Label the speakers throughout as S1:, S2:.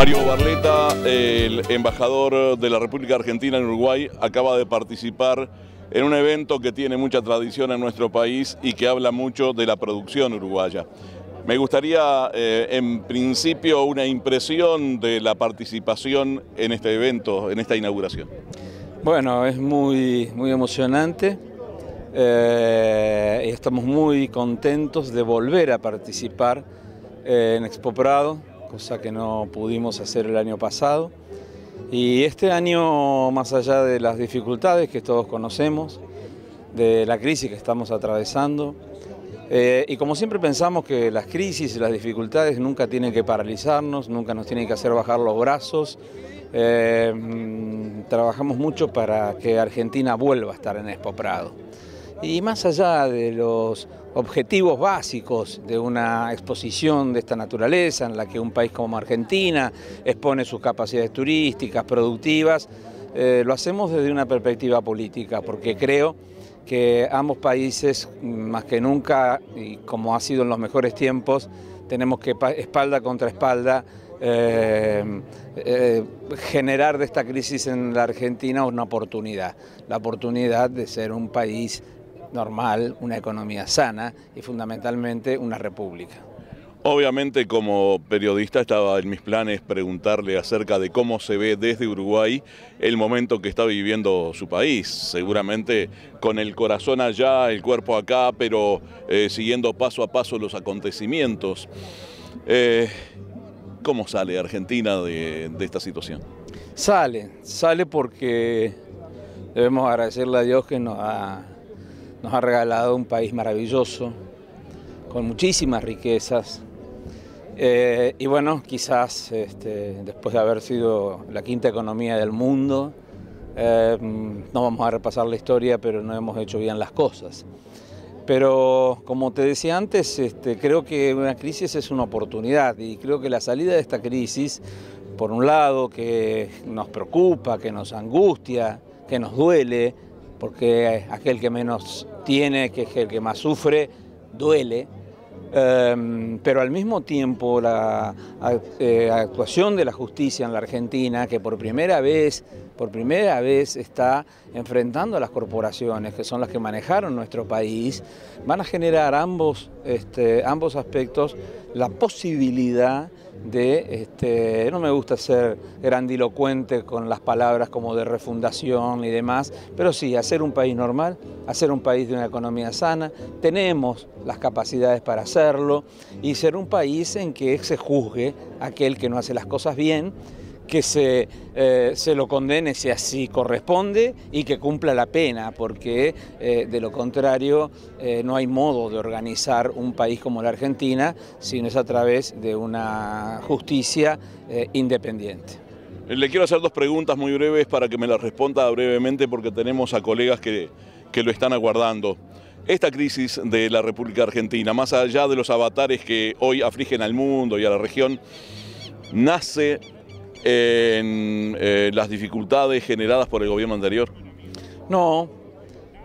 S1: Mario Barleta, el embajador de la República Argentina en Uruguay, acaba de participar en un evento que tiene mucha tradición en nuestro país y que habla mucho de la producción uruguaya. Me gustaría, eh, en principio, una impresión de la participación en este evento, en esta inauguración.
S2: Bueno, es muy, muy emocionante. Eh, estamos muy contentos de volver a participar eh, en Expo Prado, cosa que no pudimos hacer el año pasado. Y este año, más allá de las dificultades que todos conocemos, de la crisis que estamos atravesando, eh, y como siempre pensamos que las crisis y las dificultades nunca tienen que paralizarnos, nunca nos tienen que hacer bajar los brazos, eh, mm, trabajamos mucho para que Argentina vuelva a estar en Expo Prado. Y más allá de los objetivos básicos de una exposición de esta naturaleza, en la que un país como Argentina expone sus capacidades turísticas, productivas, eh, lo hacemos desde una perspectiva política, porque creo que ambos países, más que nunca, y como ha sido en los mejores tiempos, tenemos que espalda contra espalda eh, eh, generar de esta crisis en la Argentina una oportunidad, la oportunidad de ser un país normal, una economía sana y fundamentalmente una república.
S1: Obviamente como periodista estaba en mis planes preguntarle acerca de cómo se ve desde Uruguay el momento que está viviendo su país. Seguramente con el corazón allá, el cuerpo acá, pero eh, siguiendo paso a paso los acontecimientos. Eh, ¿Cómo sale Argentina de, de esta situación?
S2: Sale, sale porque debemos agradecerle a Dios que nos ha nos ha regalado un país maravilloso, con muchísimas riquezas. Eh, y bueno, quizás este, después de haber sido la quinta economía del mundo, eh, no vamos a repasar la historia, pero no hemos hecho bien las cosas. Pero como te decía antes, este, creo que una crisis es una oportunidad y creo que la salida de esta crisis, por un lado, que nos preocupa, que nos angustia, que nos duele, porque aquel que menos tiene, que es el que más sufre, duele, em, pero al mismo tiempo la eh, actuación de la justicia en la Argentina, que por primera vez, por primera vez está enfrentando a las corporaciones, que son las que manejaron nuestro país, van a generar ambos, este, ambos aspectos la posibilidad de, este, no me gusta ser grandilocuente con las palabras como de refundación y demás, pero sí, hacer un país normal, hacer un país de una economía sana, tenemos las capacidades para hacerlo y ser un país en que se juzgue aquel que no hace las cosas bien, que se, eh, se, lo condene si así corresponde y que cumpla la pena, porque eh, de lo contrario eh, no hay modo de organizar un país como la Argentina si no es a través de una justicia independiente.
S1: Le quiero hacer dos preguntas muy breves para que me las responda brevemente porque tenemos a colegas que, que lo están aguardando. Esta crisis de la República Argentina, más allá de los avatares que hoy afligen al mundo y a la región, nace en eh, las dificultades generadas por el gobierno anterior?
S2: No,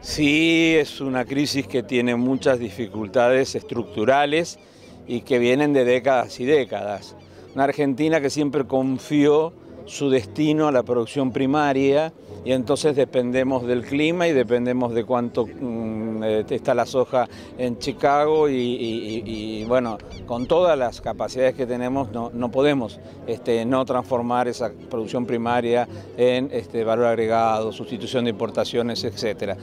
S2: sí es una crisis que tiene muchas dificultades estructurales y que vienen de décadas y décadas. Una Argentina que siempre confió su destino a la producción primaria y entonces dependemos del clima y dependemos de cuánto mm, eh, está la soja en Chicago y, bueno, con todas las capacidades que tenemos no, podemos este, no transformar esa producción primaria en este, valor agregado, sustitución de importaciones, etc.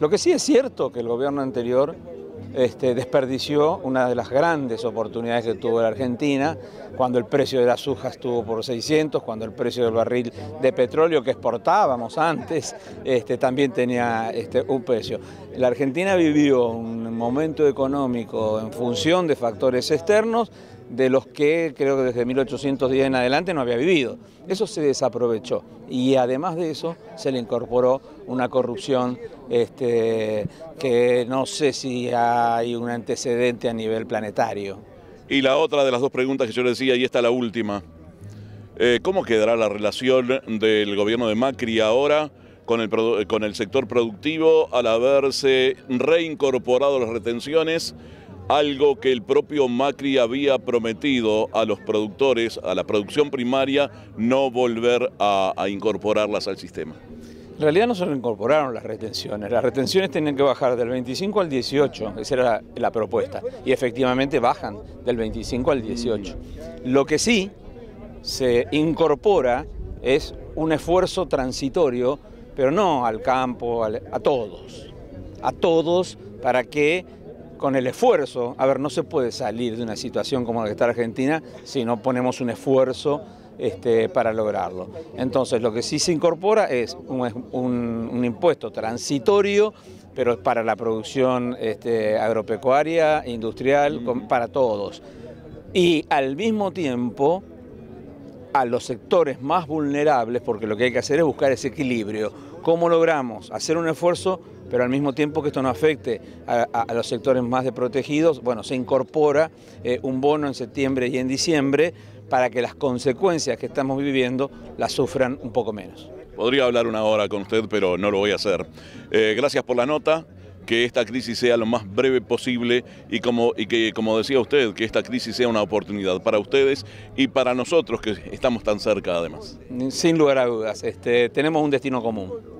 S2: Lo que sí es cierto que el gobierno anterior este, desperdició una de las grandes oportunidades que tuvo la Argentina, cuando el precio de las sujas estuvo por 600, cuando el precio del barril de petróleo que exportábamos antes este, también tenía este, un precio. La Argentina vivió un momento económico en función de factores externos de los que creo que desde 1810 en adelante no había vivido. Eso se desaprovechó y además de eso se le incorporó una corrupción este, que no sé si hay un antecedente a nivel planetario.
S1: Y la otra de las dos preguntas que yo le decía, y esta la última, eh, ¿cómo quedará la relación del gobierno de Macri ahora con el, con el sector productivo al haberse reincorporado las retenciones? Algo que el propio Macri había prometido a los productores, a la producción primaria, no volver a, incorporarlas al sistema.
S2: En realidad no se incorporaron las retenciones, las retenciones tenían que bajar del 25 al 18, esa era la propuesta, y efectivamente bajan del 25 al 18. Lo que sí se incorpora es un esfuerzo transitorio, pero no al campo, a todos, a todos para que con el esfuerzo, a ver, no se puede salir de una situación como la que está Argentina si no ponemos un esfuerzo este, para lograrlo. Entonces, lo que sí se incorpora es un, impuesto transitorio, pero para la producción este, agropecuaria, industrial, para todos. Y al mismo tiempo, a los sectores más vulnerables, porque lo que hay que hacer es buscar ese equilibrio. ¿Cómo logramos hacer un esfuerzo pero al mismo tiempo que esto no afecte a, los sectores más desprotegidos, bueno, se incorpora eh, un bono en septiembre y en diciembre para que las consecuencias que estamos viviendo las sufran un poco menos.
S1: Podría hablar una hora con usted, pero no lo voy a hacer. Eh, gracias por la nota que esta crisis sea lo más breve posible y, como, y que, como decía usted, que esta crisis sea una oportunidad para ustedes y para nosotros que estamos tan cerca además.
S2: Sin lugar a dudas, este, tenemos un destino común.